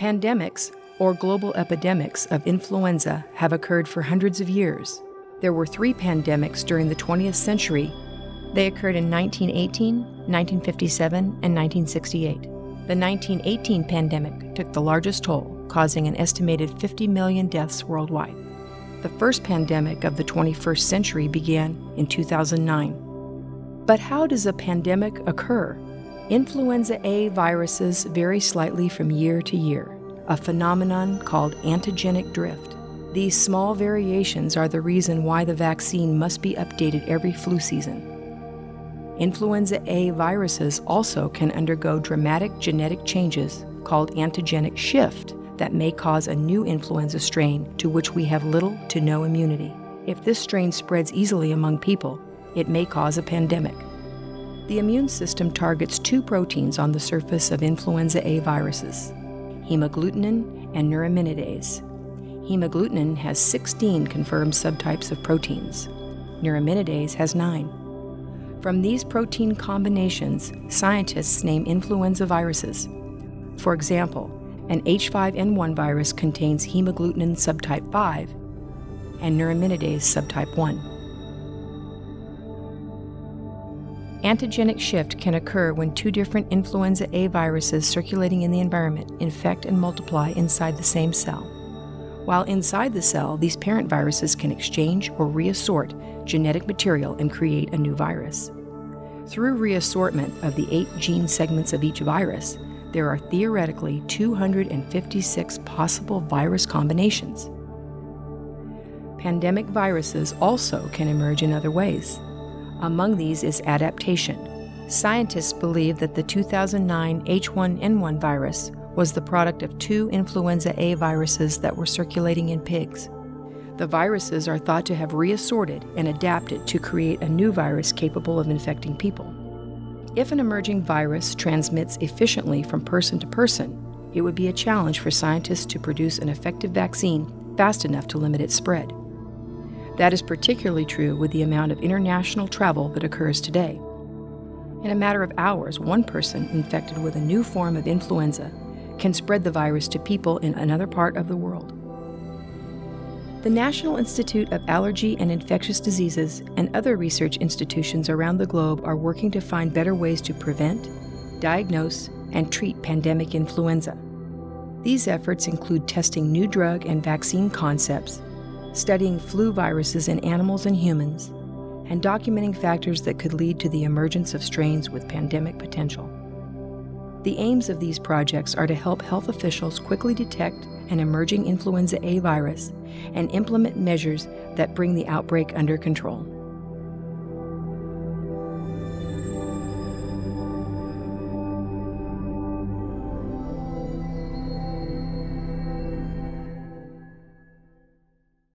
Pandemics, or global epidemics, of influenza have occurred for hundreds of years. There were three pandemics during the 20th century. They occurred in 1918, 1957, and 1968. The 1918 pandemic took the largest toll, causing an estimated 50 million deaths worldwide. The first pandemic of the 21st century began in 2009. But how does a pandemic occur? Influenza A viruses vary slightly from year to year, a phenomenon called antigenic drift. These small variations are the reason why the vaccine must be updated every flu season. Influenza A viruses also can undergo dramatic genetic changes called antigenic shift that may cause a new influenza strain to which we have little to no immunity. If this strain spreads easily among people, it may cause a pandemic. The immune system targets two proteins on the surface of influenza A viruses hemagglutinin and neuraminidase. Hemagglutinin has 16 confirmed subtypes of proteins. Neuraminidase has 9. From these protein combinations, scientists name influenza viruses. For example, an H5N1 virus contains hemagglutinin subtype 5 and neuraminidase subtype 1. Antigenic shift can occur when two different influenza A viruses circulating in the environment infect and multiply inside the same cell. While inside the cell, these parent viruses can exchange or reassort genetic material and create a new virus. Through reassortment of the eight gene segments of each virus, there are theoretically 256 possible virus combinations. Pandemic viruses also can emerge in other ways. Among these is adaptation. Scientists believe that the 2009 H1N1 virus was the product of two influenza A viruses that were circulating in pigs. The viruses are thought to have reassorted and adapted to create a new virus capable of infecting people. If an emerging virus transmits efficiently from person to person, it would be a challenge for scientists to produce an effective vaccine fast enough to limit its spread. That is particularly true with the amount of international travel that occurs today. In a matter of hours, one person infected with a new form of influenza can spread the virus to people in another part of the world. The National Institute of Allergy and Infectious Diseases and other research institutions around the globe are working to find better ways to prevent, diagnose, and treat pandemic influenza. These efforts include testing new drug and vaccine concepts studying flu viruses in animals and humans, and documenting factors that could lead to the emergence of strains with pandemic potential. The aims of these projects are to help health officials quickly detect an emerging influenza A virus and implement measures that bring the outbreak under control.